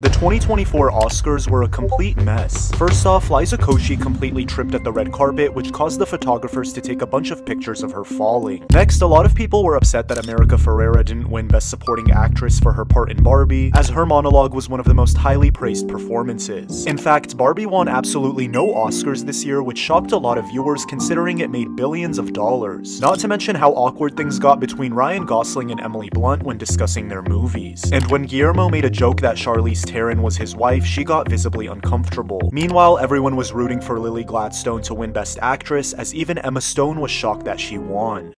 The 2024 Oscars were a complete mess. First off, Liza Koshy completely tripped at the red carpet, which caused the photographers to take a bunch of pictures of her falling. Next, a lot of people were upset that America Ferrera didn't win Best Supporting Actress for her part in Barbie, as her monologue was one of the most highly praised performances. In fact, Barbie won absolutely no Oscars this year, which shocked a lot of viewers considering it made billions of dollars. Not to mention how awkward things got between Ryan Gosling and Emily Blunt when discussing their movies. And when Guillermo made a joke that Charlize Theron was his wife, she got visibly uncomfortable. Meanwhile, everyone was rooting for Lily Gladstone to win Best Actress, as even Emma Stone was shocked that she won.